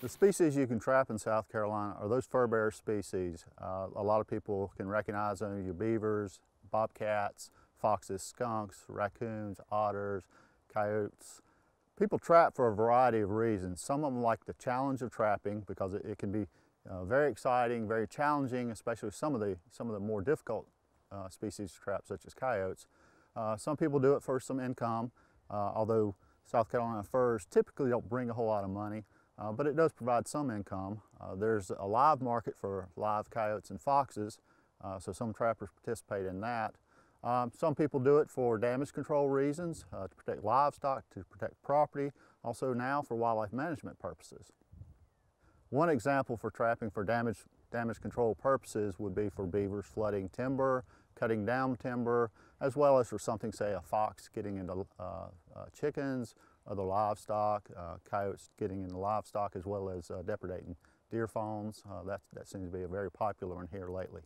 The species you can trap in South Carolina are those fur bearer species. Uh, a lot of people can recognize them, your beavers, bobcats, foxes, skunks, raccoons, otters, coyotes. People trap for a variety of reasons. Some of them like the challenge of trapping because it, it can be uh, very exciting, very challenging, especially some of the, some of the more difficult uh, species to trap such as coyotes. Uh, some people do it for some income, uh, although South Carolina furs typically don't bring a whole lot of money, uh, but it does provide some income. Uh, there's a live market for live coyotes and foxes, uh, so some trappers participate in that. Um, some people do it for damage control reasons, uh, to protect livestock, to protect property, also now for wildlife management purposes. One example for trapping for damage, damage control purposes would be for beavers flooding timber, cutting down timber, as well as for something, say a fox getting into uh, uh, chickens, other livestock, uh, coyotes getting into livestock, as well as uh, depredating deer fawns. Uh, that, that seems to be a very popular one here lately.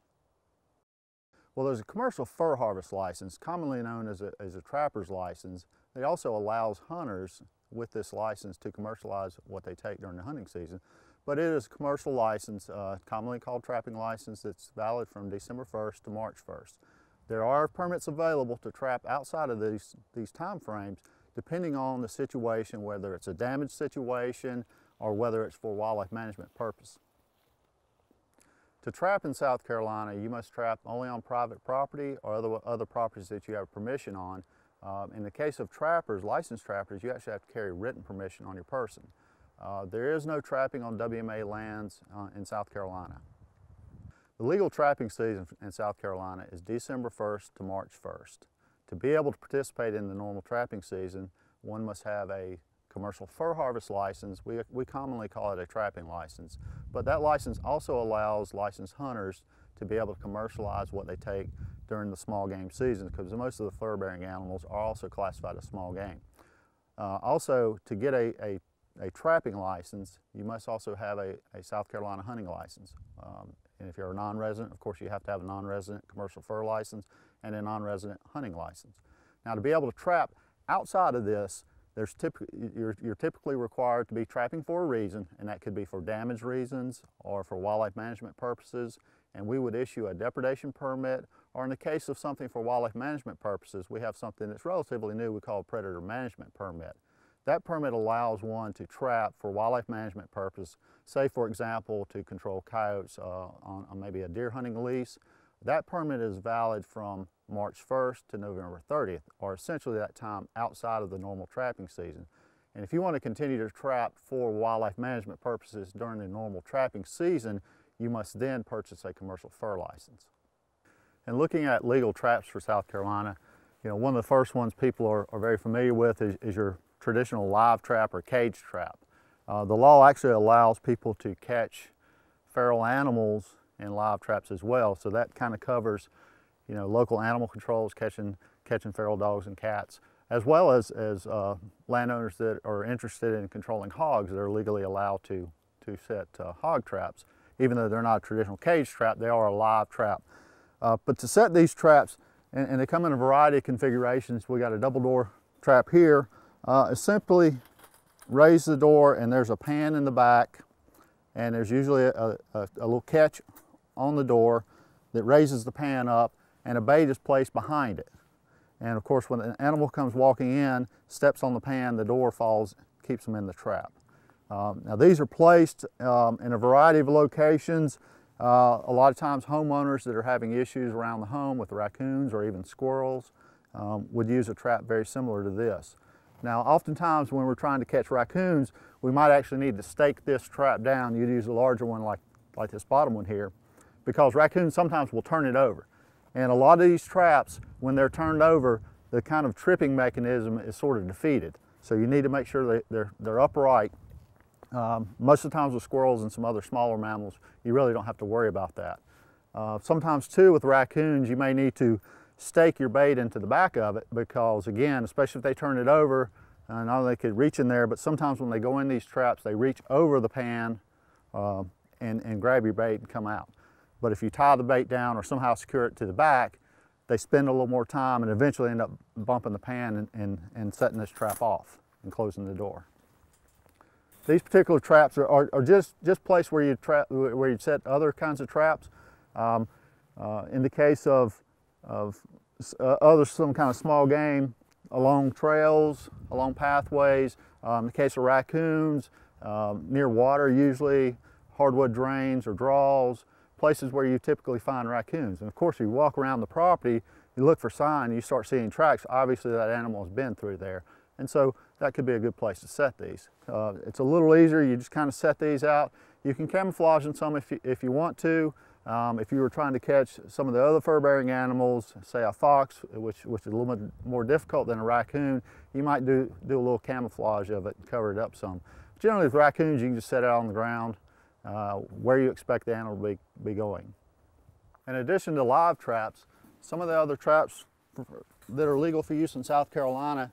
Well, there's a commercial fur harvest license, commonly known as a, as a trapper's license. It also allows hunters with this license to commercialize what they take during the hunting season. But it is a commercial license, uh, commonly called trapping license, that's valid from December 1st to March 1st. There are permits available to trap outside of these, these time frames, depending on the situation, whether it's a damage situation or whether it's for wildlife management purpose. To trap in South Carolina, you must trap only on private property or other, other properties that you have permission on. Um, in the case of trappers, licensed trappers, you actually have to carry written permission on your person. Uh, there is no trapping on WMA lands uh, in South Carolina. The legal trapping season in South Carolina is December 1st to March 1st. To be able to participate in the normal trapping season, one must have a commercial fur harvest license. We, we commonly call it a trapping license, but that license also allows licensed hunters to be able to commercialize what they take during the small game season because most of the fur bearing animals are also classified as small game. Uh, also, to get a, a, a, trapping license, you must also have a, a South Carolina hunting license. Um, and if you're a non-resident, of course, you have to have a non-resident commercial fur license and a non-resident hunting license. Now, to be able to trap outside of this, there's you're, you're, typically required to be trapping for a reason, and that could be for damage reasons or for wildlife management purposes, and we would issue a depredation permit, or in the case of something for wildlife management purposes, we have something that's relatively new we call a predator management permit. That permit allows one to trap for wildlife management purpose, say for example to control coyotes uh, on, on maybe a deer hunting lease. That permit is valid from March 1st to November 30th, or essentially that time outside of the normal trapping season. And if you want to continue to trap for wildlife management purposes during the normal trapping season, you must then purchase a commercial fur license. And looking at legal traps for South Carolina, you know, one of the first ones people are, are very familiar with is, is, your traditional live trap or cage trap. Uh, the law actually allows people to catch feral animals in live traps as well, so that kind of covers you know, local animal controls catching, catching feral dogs and cats, as well as, as uh, landowners that are interested in controlling hogs that are legally allowed to, to set uh, hog traps. Even though they're not a traditional cage trap, they are a live trap. Uh, but to set these traps, and, and, they come in a variety of configurations, we got a double door trap here, uh, simply raise the door and there's a pan in the back and there's usually a, a, a little catch on the door that raises the pan up and a bait is placed behind it. And of course, when an animal comes walking in, steps on the pan, the door falls, keeps them in the trap. Um, now these are placed um, in a variety of locations. Uh, a lot of times homeowners that are having issues around the home with raccoons or even squirrels um, would use a trap very similar to this. Now oftentimes when we're trying to catch raccoons, we might actually need to stake this trap down. You'd use a larger one like, like this bottom one here because raccoons sometimes will turn it over. And a lot of these traps, when they're turned over, the kind of tripping mechanism is sort of defeated. So you need to make sure that they're, they're upright. Um, most of the times with squirrels and some other smaller mammals, you really don't have to worry about that. Uh, sometimes too with raccoons, you may need to stake your bait into the back of it because again, especially if they turn it over, uh, not only they could reach in there, but sometimes when they go in these traps, they reach over the pan uh, and, and grab your bait and come out. But if you tie the bait down or somehow secure it to the back, they spend a little more time and eventually end up bumping the pan and, and, and setting this trap off and closing the door. these particular traps are, are, are just, just placed where you trap, where you set other kinds of traps. Um, uh, in the case of, of uh, other some kind of small game along trails, along pathways, um, in the case of raccoons, um, near water usually, hardwood drains or draws, places where you typically find raccoons. And of course, you walk around the property, you look for sign, you start seeing tracks, obviously that animal has been through there. And so that could be a good place to set these. Uh, it's a little easier, you just kind of set these out. You can camouflage in some if you, if you want to. Um, if you were trying to catch some of the other fur-bearing animals, say a fox, which, which is a little bit more difficult than a raccoon, you might do, do a little camouflage of it and cover it up some. Generally with raccoons, you can just set it out on the ground uh, where you expect the animal to be, be going. In addition to live traps, some of the other traps that are legal for use in South Carolina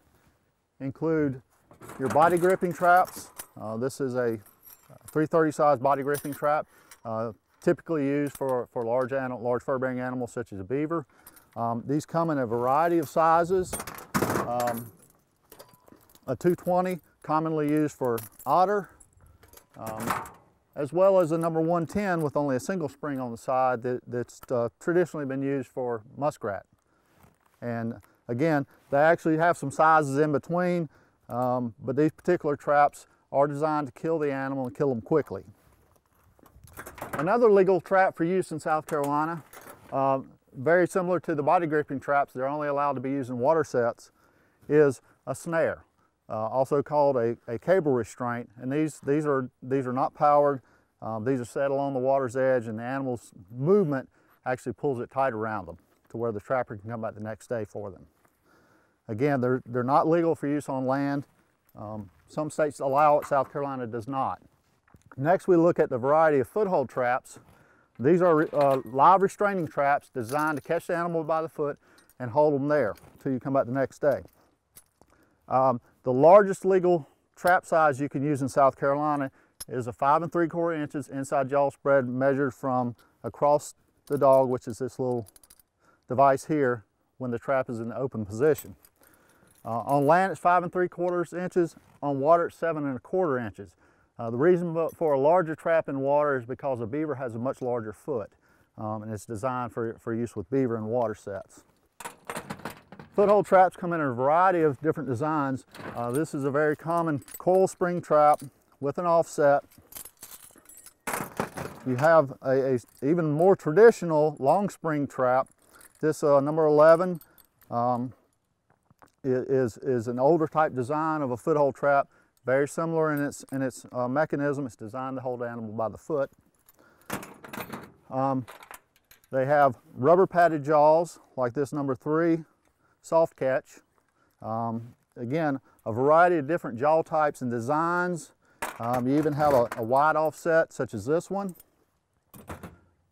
include your body gripping traps. Uh, this is a 330 size body gripping trap, uh, typically used for, for large, animal, large fur-bearing animals such as a beaver. Um, these come in a variety of sizes. Um, a 220 commonly used for otter, um, as well as the number 110 with only a single spring on the side that, that's uh, traditionally been used for muskrat. And again, they actually have some sizes in between, um, but these particular traps are designed to kill the animal and kill them quickly. Another legal trap for use in South Carolina, uh, very similar to the body gripping traps, they're only allowed to be used in water sets, is a snare uh, also called a, a cable restraint. And these, these, are, these are not powered. Um, these are set along the water's edge and the animal's movement actually pulls it tight around them to where the trapper can come back the next day for them. Again, they're, they're not legal for use on land. Um, some states allow it, South Carolina does not. Next, we look at the variety of foothold traps. These are uh, live restraining traps designed to catch the animal by the foot and hold them there until you come back the next day. Um, the largest legal trap size you can use in South Carolina is a five and three quarter inches inside jaw spread measured from across the dog, which is this little device here when the trap is in the open position. Uh, on land, it's five and three quarters inches. On water, it's seven and a quarter inches. Uh, the reason for a larger trap in water is because a beaver has a much larger foot, um, and it's designed for, for use with beaver and water sets. Foothold traps come in a variety of different designs. Uh, this is a very common coil spring trap with an offset. You have a, a even more traditional long spring trap. This uh, number 11 um, is, is an older type design of a foothold trap. Very similar in its, in its uh, mechanism. It's designed to hold the animal by the foot. Um, they have rubber padded jaws like this number three soft catch. Um, again, a variety of different jaw types and designs. Um, you even have a, a wide offset such as this one,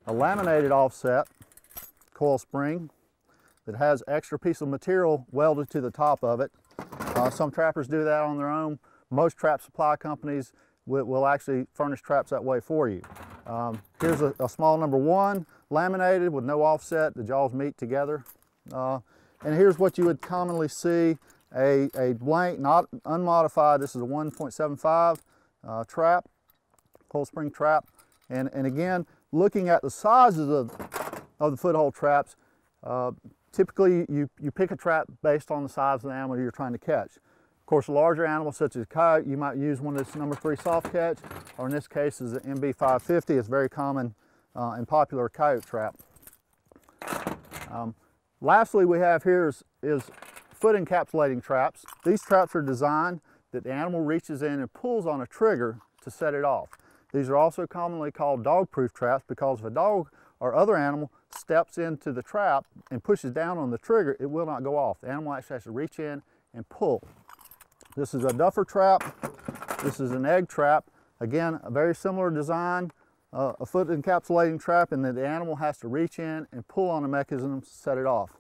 a laminated offset coil spring that has extra piece of material welded to the top of it. Uh, some trappers do that on their own. Most trap supply companies will, will actually furnish traps that way for you. Um, here's a, a, small number one, laminated with no offset. The jaws meet together. Uh, and here's what you would commonly see, a, a blank, not unmodified, this is a 1.75 uh, trap, coil spring trap. And, and again, looking at the sizes of, of the foothold traps, uh, typically you, you pick a trap based on the size of the animal you're trying to catch. Of course, larger animals such as coyote, you might use one that's number three soft catch, or in this case is an MB550. It's very common uh, and popular coyote trap. Um, Lastly, we have here is, is foot encapsulating traps. These traps are designed that the animal reaches in and pulls on a trigger to set it off. These are also commonly called dog-proof traps because if a dog or other animal steps into the trap and pushes down on the trigger, it will not go off. The animal actually has to reach in and pull. This is a duffer trap. This is an egg trap. Again, a very similar design uh, a foot encapsulating trap and then the animal has to reach in and pull on the mechanism to set it off.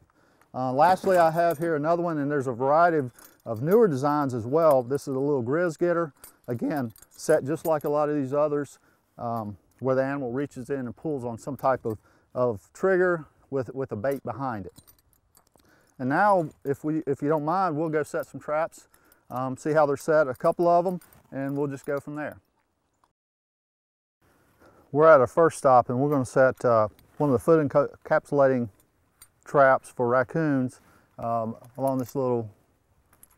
Uh, lastly, I have here another one and there's a variety of, of newer designs as well. This is a little grizz getter. Again, set just like a lot of these others um, where the animal reaches in and pulls on some type of, of trigger with, with a bait behind it. And now, if, we, if you don't mind, we'll go set some traps, um, see how they're set, a couple of them, and we'll just go from there. We're at our first stop and we're going to set uh, one of the foot encapsulating traps for raccoons um, along this little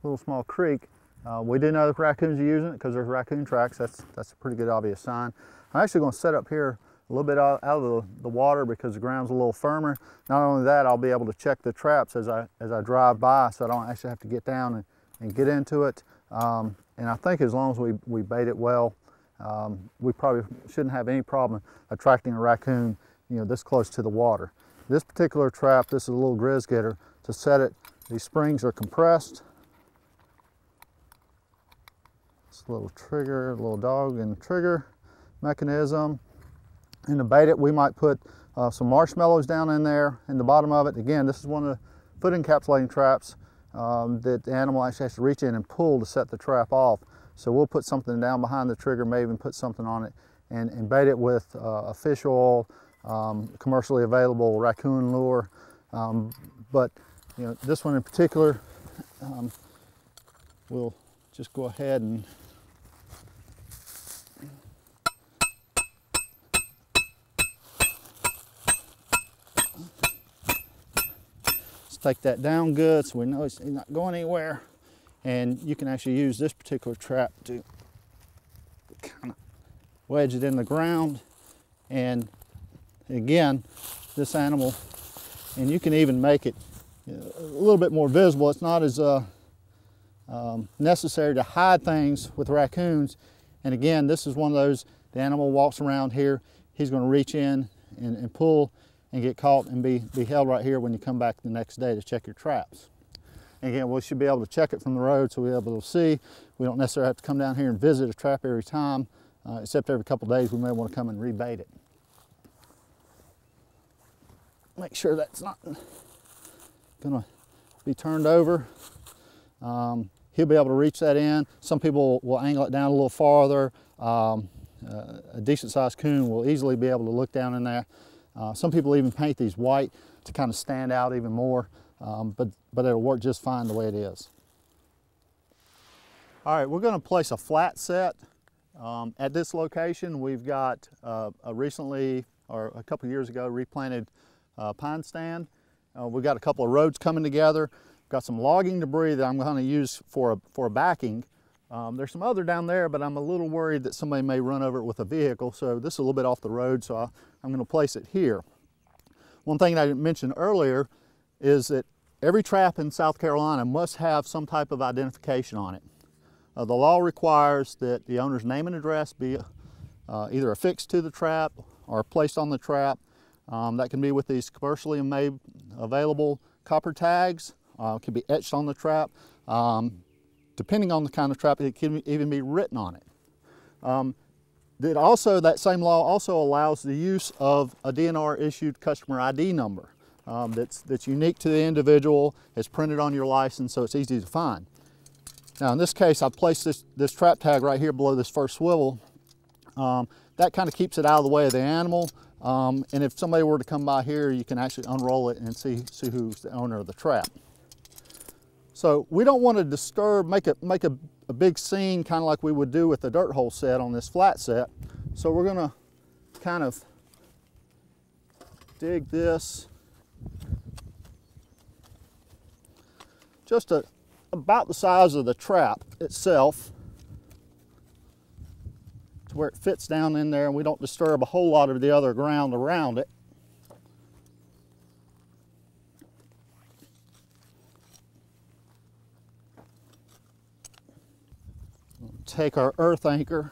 little small creek. Uh, we do know the raccoons are using it because there's raccoon tracks. That's, that's a pretty good obvious sign. I'm actually going to set up here a little bit out, out of the, the, water because the ground's a little firmer. Not only that, I'll be able to check the traps as I, as I drive by so I don't actually have to get down and, and get into it. Um, and I think as long as we, we bait it well, um, we probably shouldn't have any problem attracting a raccoon you know, this close to the water. This particular trap, this is a little grizz getter. To set it, these springs are compressed It's a little trigger, a little dog and trigger mechanism. And to bait it, we might put uh, some marshmallows down in there in the bottom of it. Again, this is one of the foot encapsulating traps um, that the animal actually has to reach in and pull to set the trap off. So we'll put something down behind the trigger, maybe even put something on it and, and bait it with uh, a fish oil, um, commercially available raccoon lure. Um, but you know, this one in particular, um, we'll just go ahead and Let's take that down good so we know it's not going anywhere. And you can actually use this particular trap to kind of wedge it in the ground. And again, this animal, and you can even make it a little bit more visible. It's not as uh, um, necessary to hide things with raccoons. And again, this is one of those, the animal walks around here, he's gonna reach in and, and pull and get caught and be, be held right here when you come back the next day to check your traps. Again, we should be able to check it from the road so we're able to see. We don't necessarily have to come down here and visit a trap every time, uh, except every couple days we may want to come and rebait it. Make sure that's not gonna be turned over. Um, he'll be able to reach that in. Some people will angle it down a little farther. Um, uh, a decent sized coon will easily be able to look down in there. Uh, some people even paint these white to kind of stand out even more, um, but, but it'll work just fine the way it is. All right, we're gonna place a flat set. Um, at this location, we've got uh, a recently, or a couple years ago, replanted uh, pine stand. Uh, we've got a couple of roads coming together. Got some logging debris that I'm gonna use for a, for a backing. Um, there's some other down there, but I'm a little worried that somebody may run over it with a vehicle. So this is a little bit off the road, so I, I'm going to place it here. One thing I didn't mention earlier is that every trap in South Carolina must have some type of identification on it. Uh, the law requires that the owner's name and address be uh, either affixed to the trap or placed on the trap. Um, that can be with these commercially made available copper tags. Uh, can be etched on the trap. Um, depending on the kind of trap, it can even be written on it. Um, that also, that same law also allows the use of a DNR issued customer ID number um, that's, that's unique to the individual, it's printed on your license so it's easy to find. Now in this case, I've placed this, this trap tag right here below this first swivel. Um, that kind of keeps it out of the way of the animal. Um, and if somebody were to come by here, you can actually unroll it and see, see who's the owner of the trap. So we don't want to disturb, make, it, make a a big scene kind of like we would do with the dirt hole set on this flat set. So we're gonna kind of dig this just a, about the size of the trap itself to where it fits down in there and we don't disturb a whole lot of the other ground around it. take our earth anchor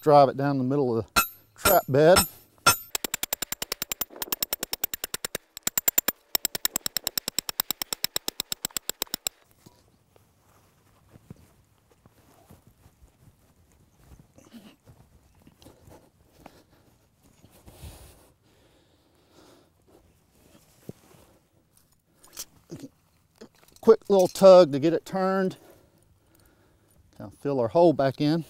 drive it down the middle of the trap bed. quick little tug to get it turned. Now fill our hole back in.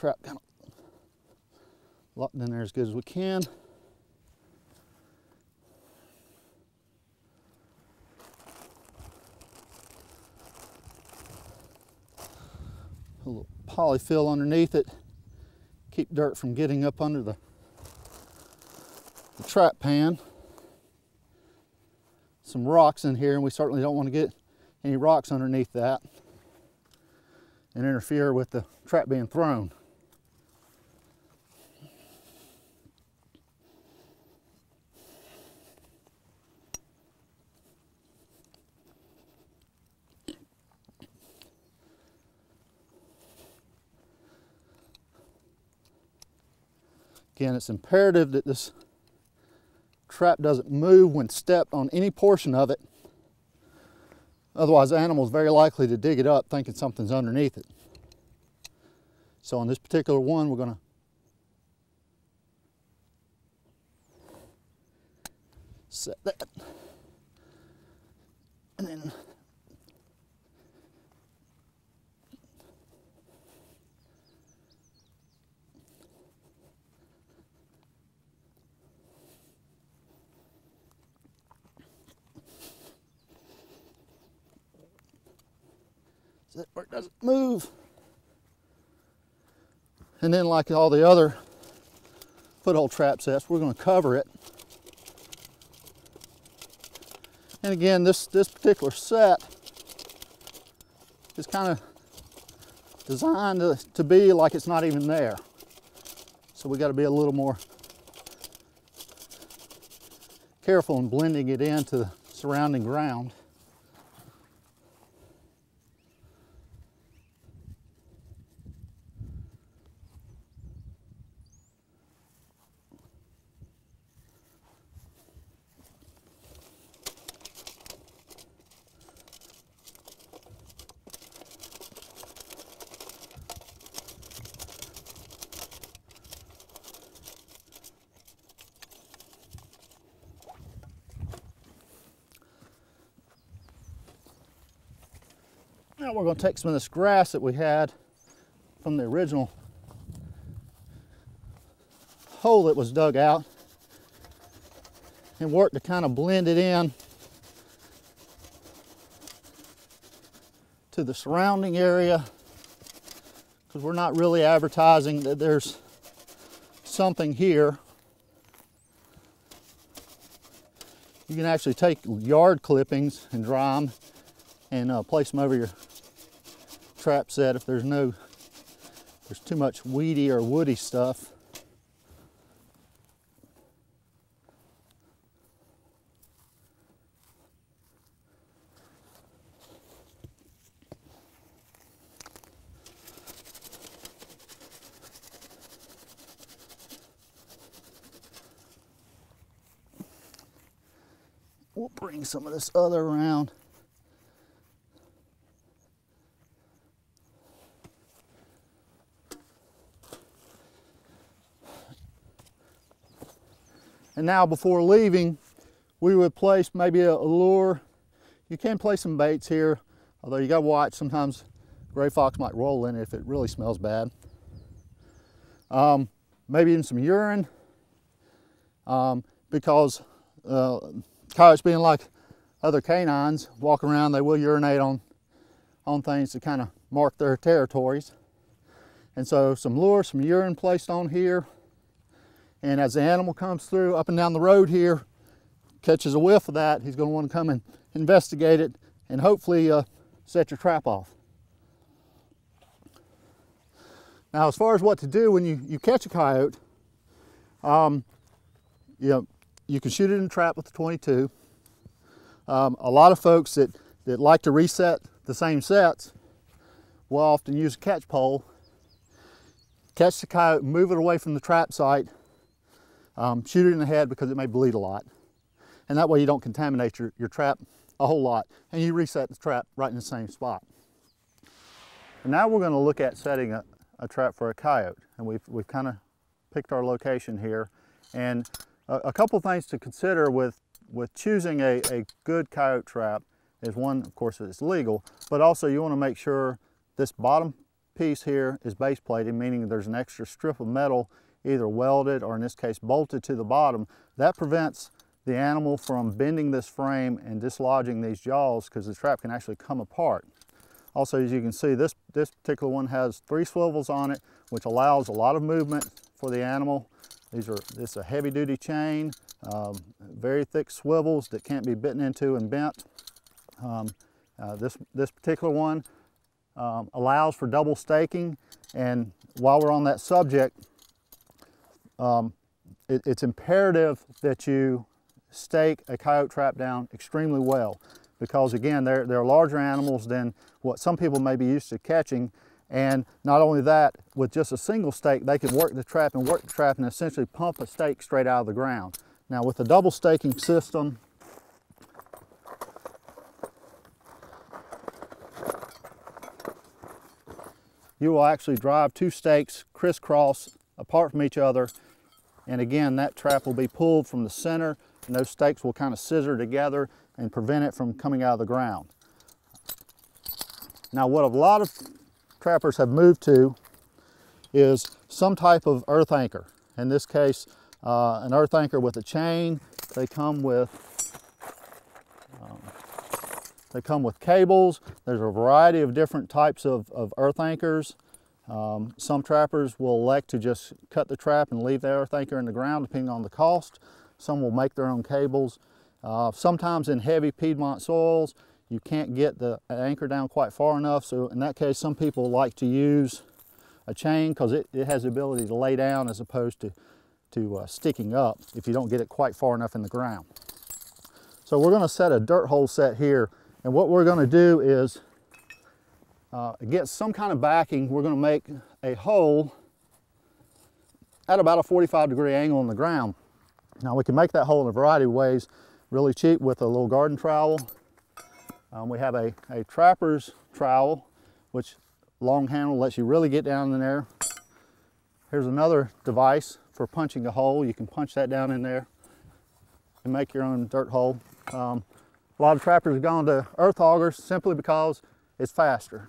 Trap kind of locked in there as good as we can. A little polyfill underneath it. Keep dirt from getting up under the, the trap pan. Some rocks in here and we certainly don't want to get any rocks underneath that and interfere with the trap being thrown. Again, it's imperative that this trap doesn't move when stepped on any portion of it. Otherwise, the animal is very likely to dig it up thinking something's underneath it. So on this particular one, we're going to set that. And then so where it doesn't move. And then like all the other foothold trap sets, we're going to cover it. And again, this, this particular set is kind of designed to, to be like it's not even there. So we got to be a little more careful in blending it into the surrounding ground. Now we're going to take some of this grass that we had from the original hole that was dug out and work to kind of blend it in to the surrounding area because we're not really advertising that there's something here. You can actually take yard clippings and dry them and uh, place them over your trap set if there's no, there's too much weedy or woody stuff. We'll bring some of this other around. And now before leaving, we would place maybe a, lure. You can place some baits here, although you gotta watch, sometimes gray fox might roll in it if it really smells bad. Um, maybe even some urine, um, because uh, coyotes being like other canines, walk around, they will urinate on, on things to kind of mark their territories. And so some lure, some urine placed on here, and as the animal comes through up and down the road here, catches a whiff of that, he's going to want to come and investigate it and hopefully uh, set your trap off. Now, as far as what to do when you, you catch a coyote, um, you know, you can shoot it in a trap with the 22. Um, a lot of folks that, that like to reset the same sets will often use a catch pole, catch the coyote, move it away from the trap site, um, shoot it in the head because it may bleed a lot. And that way you don't contaminate your, your trap a whole lot. And you reset the trap right in the same spot. And now we're going to look at setting a, a trap for a coyote. And we've, we've kind of picked our location here. And a, a couple things to consider with, with choosing a, a good coyote trap is one, of course, it's legal, but also you want to make sure this bottom piece here is base plated, meaning there's an extra strip of metal either welded or in this case bolted to the bottom. That prevents the animal from bending this frame and dislodging these jaws because the trap can actually come apart. Also, as you can see, this, this particular one has three swivels on it, which allows a lot of movement for the animal. These are, this is a heavy duty chain, um, very thick swivels that can't be bitten into and bent. Um, uh, this, this particular one um, allows for double staking. And while we're on that subject, um, it, it's imperative that you stake a coyote trap down extremely well because again, they're, they're larger animals than what some people may be used to catching. And not only that, with just a single stake, they can work the trap and work the trap and essentially pump a stake straight out of the ground. Now with the double staking system, you will actually drive two stakes crisscross apart from each other. And again, that trap will be pulled from the center and those stakes will kind of scissor together and prevent it from coming out of the ground. Now what a lot of trappers have moved to is some type of earth anchor. In this case, uh, an earth anchor with a chain. They come with um, they come with cables. There's a variety of different types of, of earth anchors. Um, some trappers will elect to just cut the trap and leave the anchor in the ground depending on the cost. Some will make their own cables. Uh, sometimes in heavy Piedmont soils, you can't get the anchor down quite far enough. So in that case, some people like to use a chain because it, it has the ability to lay down as opposed to, to uh, sticking up if you don't get it quite far enough in the ground. So we're going to set a dirt hole set here. And what we're going to do is uh, get some kind of backing. We're going to make a hole at about a 45 degree angle in the ground. Now we can make that hole in a variety of ways, really cheap with a little garden trowel. Um, we have a, a trapper's trowel, which long handle lets you really get down in there. Here's another device for punching a hole. You can punch that down in there and make your own dirt hole. Um, a lot of trappers have gone to earth augers simply because it's faster.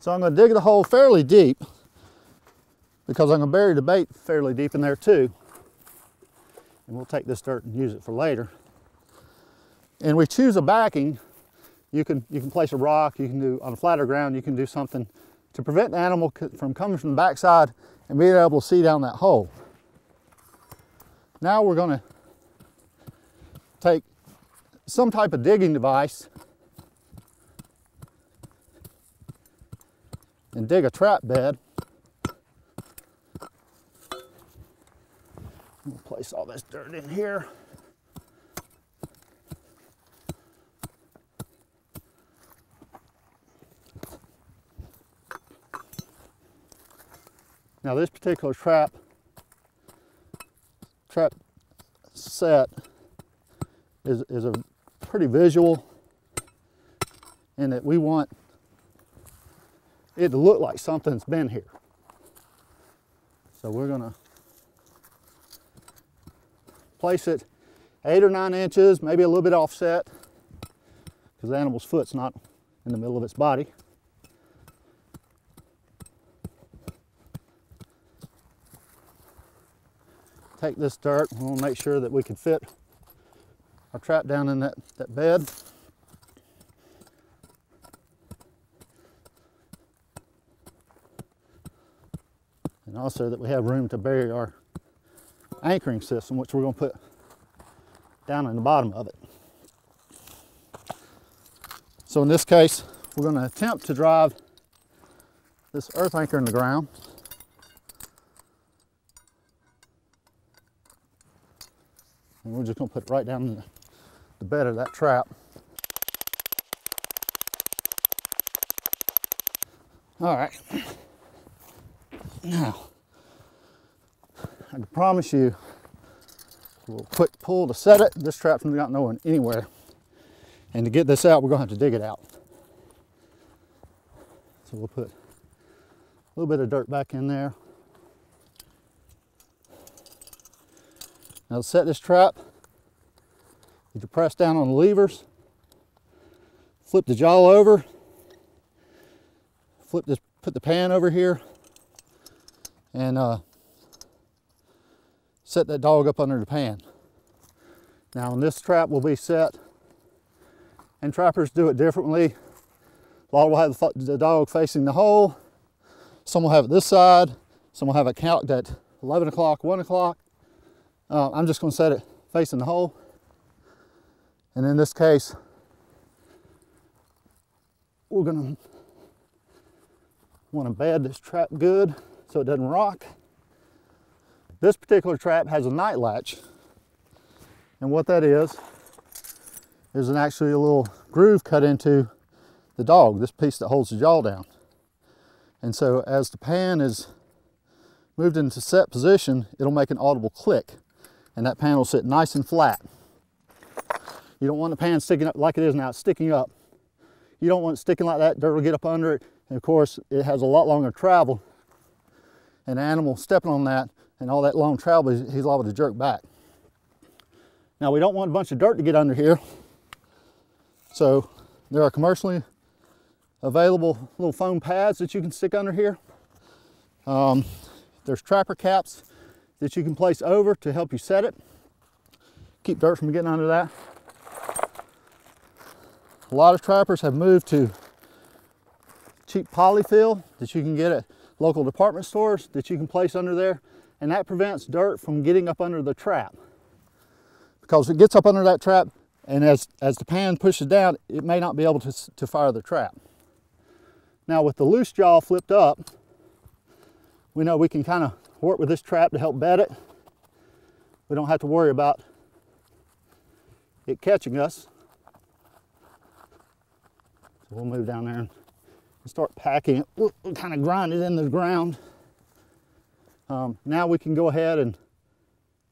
So I'm going to dig the hole fairly deep because I'm going to bury the bait fairly deep in there too. And we'll take this dirt and use it for later. And we choose a backing. You can, you can place a rock, you can do, on a flatter ground, you can do something to prevent the animal from coming from the backside and being able to see down that hole. Now we're going to take some type of digging device and dig a trap bed. We'll place all this dirt in here. Now this particular trap, trap set is, is a pretty visual in that we want it to look like something's been here. So we're gonna place it eight or nine inches, maybe a little bit offset, because the animal's foot's not in the middle of its body. Take this dirt, we want to make sure that we can fit our trap down in that, that bed. And also that we have room to bury our anchoring system, which we're going to put down in the bottom of it. So in this case, we're going to attempt to drive this earth anchor in the ground. And we're just going to put it right down in the bed of that trap. All right. Now, I can promise you, a little quick pull to set it. This trap's not going anywhere. And to get this out, we're gonna have to dig it out. So we'll put a little bit of dirt back in there. Now to set this trap, you press down on the levers, flip the jaw over, flip this, put the pan over here, and uh, set that dog up under the pan. Now, this trap will be set, and trappers do it differently. A lot will have the dog facing the hole. Some will have it this side. Some will have it cocked at 11 o'clock, 1 o'clock. Uh, I'm just going to set it facing the hole. And in this case, we're going to want to bed this trap good so it doesn't rock. This particular trap has a night latch. And what that is, is an actually a little groove cut into the dog, this piece that holds the jaw down. And so as the pan is moved into set position, it'll make an audible click and that pan will sit nice and flat. You don't want the pan sticking up like it is now, it's sticking up. You don't want it sticking like that, dirt will get up under it. And of course, it has a lot longer travel. An animal stepping on that and all that long travel, he's liable to jerk back. Now we don't want a bunch of dirt to get under here. So there are commercially available little foam pads that you can stick under here. Um, there's trapper caps that you can place over to help you set it. Keep dirt from getting under that. A lot of trappers have moved to cheap polyfill that you can get at local department stores that you can place under there and that prevents dirt from getting up under the trap because it gets up under that trap and as, as the pan pushes down it may not be able to, to fire the trap. Now with the loose jaw flipped up we know we can kind of work with this trap to help bed it. We don't have to worry about it catching us. So we'll move down there start packing it. We'll kind of grind it in the ground. Um, now we can go ahead and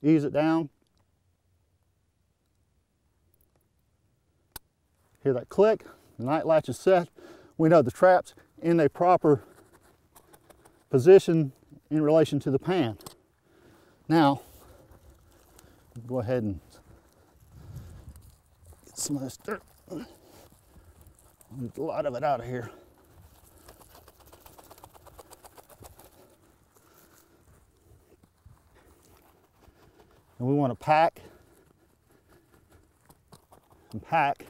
ease it down. Hear that click, the night latch is set. We know the trap's in a proper position in relation to the pan. Now, go ahead and get some of this dirt. A lot of it out of here. And we want to pack and pack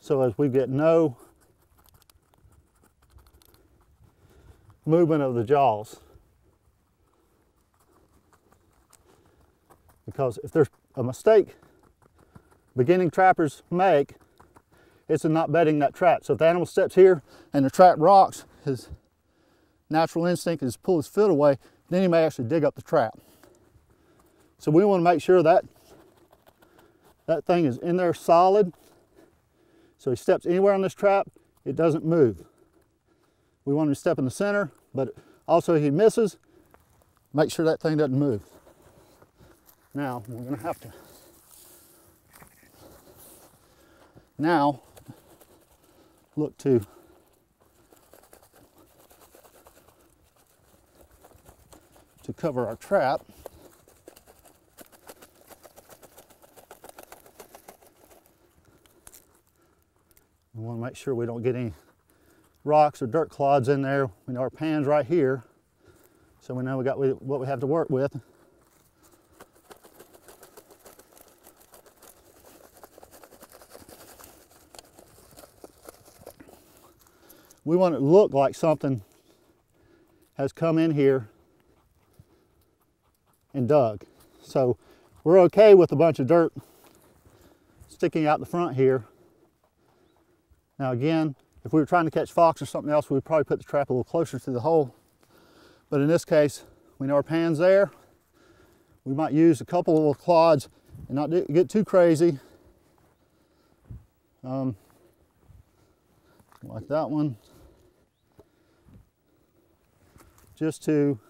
so as we get no movement of the jaws. Because if there's a mistake beginning trappers make, it's in not bedding that trap. So if the animal steps here and the trap rocks, his natural instinct is pull his foot away, then he may actually dig up the trap. So we want to make sure that that thing is in there solid. So he steps anywhere on this trap, it doesn't move. We want him to step in the center, but also he misses, make sure that thing doesn't move. Now, we're gonna have to, now, look to to cover our trap. We want to make sure we don't get any rocks or dirt clods in there. We know our pan's right here, so we know we got what we have to work with. We want it to look like something has come in here and dug. So we're okay with a bunch of dirt sticking out the front here. Now again, if we were trying to catch fox or something else, we'd probably put the trap a little closer to the hole. But in this case, we know our pan's there. We might use a couple of little clods and not get too crazy. Um, like that one. Just to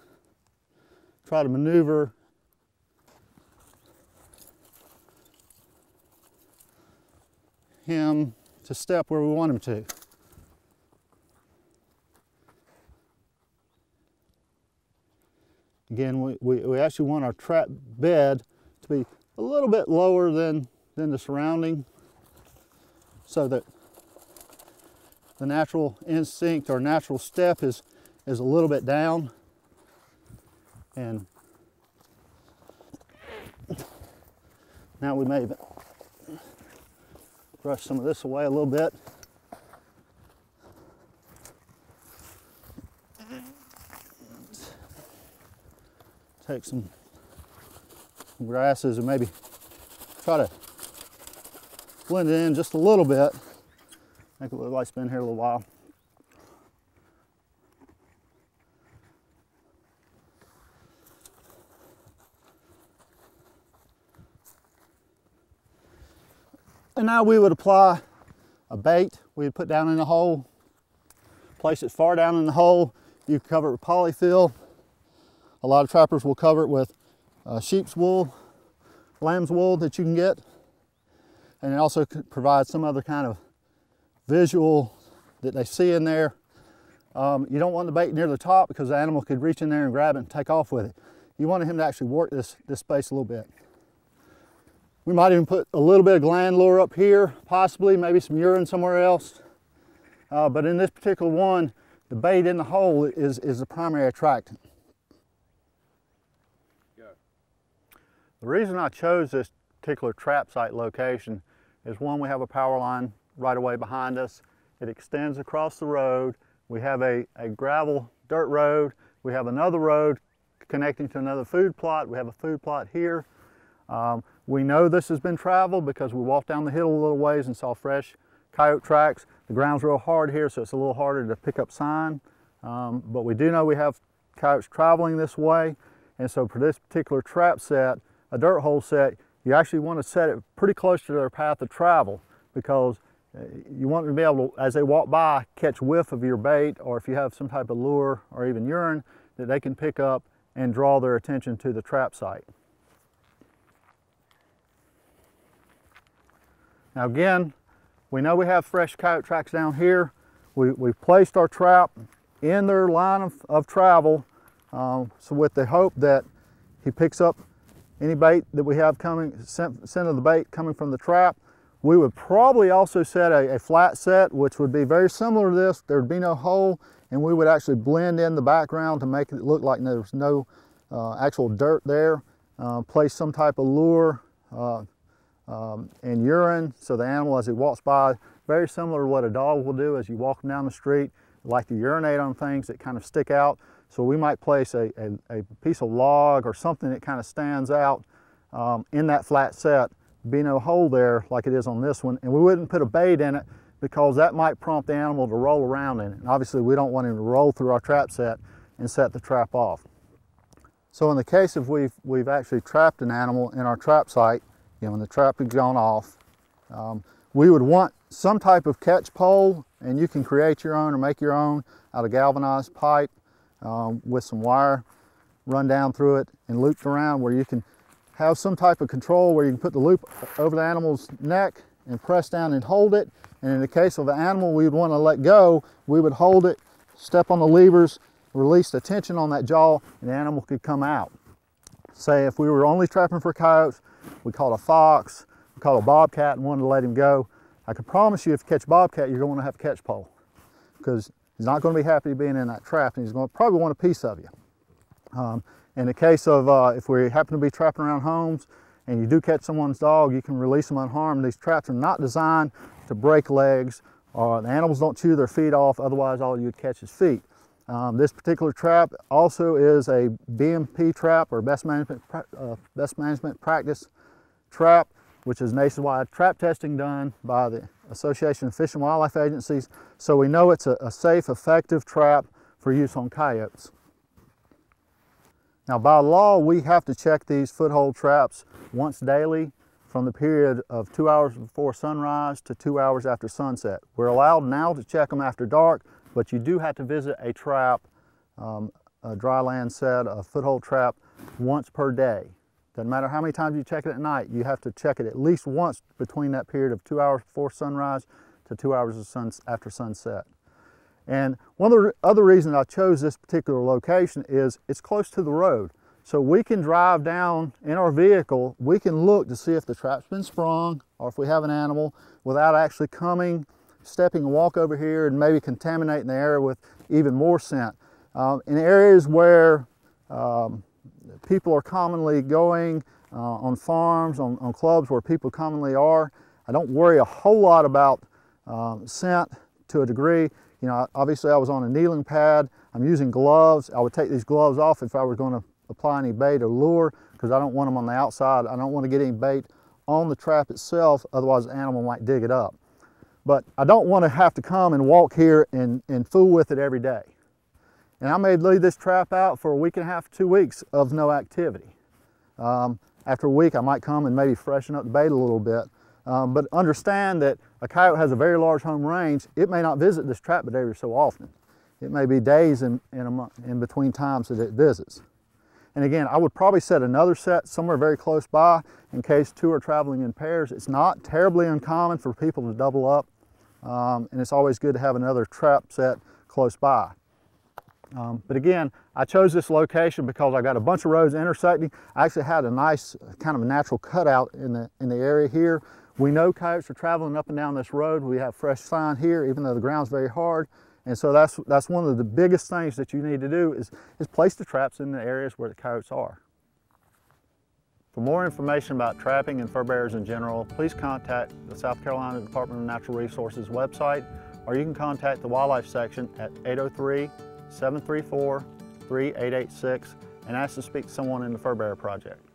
try to maneuver him to step where we want him to. Again, we, we, we actually want our trap bed to be a little bit lower than, than the surrounding so that the natural instinct or natural step is, is a little bit down. And now we may brush some of this away a little bit. Take some grasses and maybe try to blend it in just a little bit. Make it look like it's been here a little while. And now we would apply a bait we'd put down in the hole, place it far down in the hole. You cover it with polyfill. A lot of trappers will cover it with uh, sheep's wool, lamb's wool that you can get. And it also provides some other kind of visual that they see in there. Um, you don't want the bait near the top because the animal could reach in there and grab it and take off with it. You want him to actually work this, this space a little bit. We might even put a little bit of gland lure up here, possibly, maybe some urine somewhere else. Uh, but in this particular one, the bait in the hole is, is the primary attractant. The reason I chose this particular trap site location is one, we have a power line right away behind us. It extends across the road. We have a, a gravel dirt road. We have another road connecting to another food plot. We have a food plot here. Um, we know this has been traveled because we walked down the hill a little ways and saw fresh coyote tracks. The ground's real hard here, so it's a little harder to pick up sign. Um, but we do know we have coyotes traveling this way. And so for this particular trap set, a dirt hole set, you actually want to set it pretty close to their path of travel because uh, you want to be able to, as they walk by, catch whiff of your bait or if you have some type of lure or even urine that they can pick up and draw their attention to the trap site. Now again, we know we have fresh coyote tracks down here. We, we've placed our trap in their line of, of travel um, so with the hope that he picks up any bait that we have coming, scent, scent of the bait coming from the trap. We would probably also set a, a, flat set, which would be very similar to this. There'd be no hole, and we would actually blend in the background to make it look like there's no uh, actual dirt there. Uh, place some type of lure uh, um, and urine, so the animal as it walks by, very similar to what a dog will do as you walk down the street, like to urinate on things that kind of stick out. So we might place a, a, a piece of log or something that kind of stands out um, in that flat set, be no hole there like it is on this one, and we wouldn't put a bait in it because that might prompt the animal to roll around in it. And obviously we don't want him to roll through our trap set and set the trap off. So in the case of we've, we've actually trapped an animal in our trap site, you know, when the trap has gone off, um, we would want some type of catch pole, and you can create your own or make your own out of galvanized pipe um, with some wire run down through it and looped around where you can have some type of control where you can put the loop over the animal's neck and press down and hold it. And in the case of the animal we would want to let go, we would hold it, step on the levers, release the tension on that jaw, and the animal could come out. Say if we were only trapping for coyotes, we caught a fox, we caught a bobcat and wanted to let him go. I can promise you if you catch bobcat, you're going to have a catch pole because He's not going to be happy being in that trap and he's going to probably want a piece of you. Um, in the case of uh, if we happen to be trapping around homes and you do catch someone's dog, you can release them unharmed. These traps are not designed to break legs or the animals don't chew their feet off, otherwise all you'd catch is feet. Um, this particular trap also is a BMP trap or best management, uh, best management practice trap, which is nationwide trap testing done by the Association of Fish and Wildlife Agencies, so we know it's a, a safe, effective trap for use on coyotes. Now by law, we have to check these foothold traps once daily from the period of two hours before sunrise to two hours after sunset. We're allowed now to check them after dark, but you do have to visit a trap, um, a dry land set, a foothold trap once per day. Doesn't matter how many times you check it at night, you have to check it at least once between that period of two hours before sunrise to two hours of sun, after sunset. And one of the other reasons I chose this particular location is it's close to the road. So we can drive down in our vehicle, we can look to see if the trap's been sprung or if we have an animal without actually coming, stepping walk over here and maybe contaminating the area with even more scent. Um, in areas where um, people are commonly going, uh, on farms, on, on, clubs where people commonly are, I don't worry a whole lot about um, scent to a degree. You know, obviously I was on a kneeling pad. I'm using gloves. I would take these gloves off if I was going to apply any bait or lure because I don't want them on the outside. I don't want to get any bait on the trap itself, otherwise the animal might dig it up. But I don't want to have to come and walk here and, and fool with it every day. And I may leave this trap out for a week and a half, two weeks of no activity. Um, after a week, I might come and maybe freshen up the bait a little bit. Um, but understand that a coyote has a very large home range. It may not visit this trap but every so often. It may be days in, in, month, in between times that it visits. And again, I would probably set another set somewhere very close by in case two are traveling in pairs. It's not terribly uncommon for people to double up, um, and it's always good to have another trap set close by. Um, but again, I chose this location because I got a bunch of roads intersecting. I actually had a nice kind of a natural cutout in the, in the area here. We know coyotes are traveling up and down this road. We have fresh sign here, even though the ground's very hard. And so that's, that's one of the biggest things that you need to do is, is place the traps in the areas where the coyotes are. For more information about trapping and fur bearers in general, please contact the South Carolina Department of Natural Resources website, or you can contact the wildlife section at 803-734-3886 and ask to speak to someone in the Fur Bearer Project.